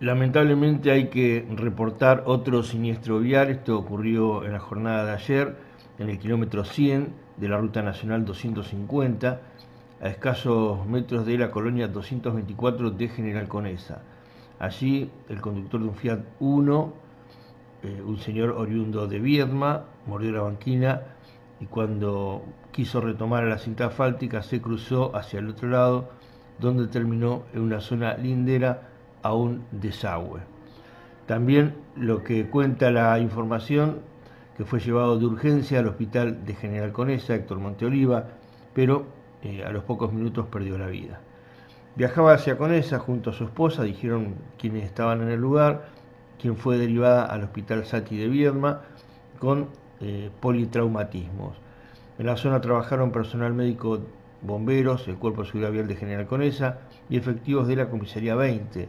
Lamentablemente hay que reportar otro siniestro vial, esto ocurrió en la jornada de ayer, en el kilómetro 100 de la Ruta Nacional 250, a escasos metros de la colonia 224 de General Conesa. Allí el conductor de un Fiat 1, eh, un señor oriundo de Viedma, mordió la banquina y cuando quiso retomar la cinta asfáltica se cruzó hacia el otro lado, donde terminó en una zona lindera a un desagüe. También lo que cuenta la información que fue llevado de urgencia al hospital de General Conesa, Héctor Monteoliva, pero eh, a los pocos minutos perdió la vida. Viajaba hacia Conesa junto a su esposa, dijeron quienes estaban en el lugar, quien fue derivada al hospital Sati de Viedma con eh, politraumatismos. En la zona trabajaron personal médico, bomberos, el Cuerpo de Seguridad Vial de General Conesa y efectivos de la Comisaría 20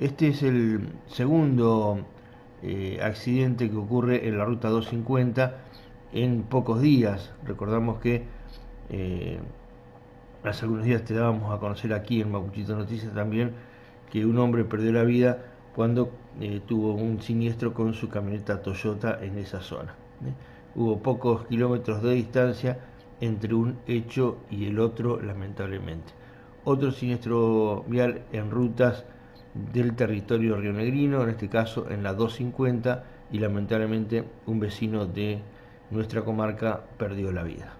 este es el segundo eh, accidente que ocurre en la ruta 250 en pocos días. Recordamos que eh, hace algunos días te dábamos a conocer aquí en Mapuchito Noticias también que un hombre perdió la vida cuando eh, tuvo un siniestro con su camioneta Toyota en esa zona. Hubo pocos kilómetros de distancia entre un hecho y el otro, lamentablemente. Otro siniestro vial en rutas del territorio rionegrino, en este caso en la 250, y lamentablemente un vecino de nuestra comarca perdió la vida.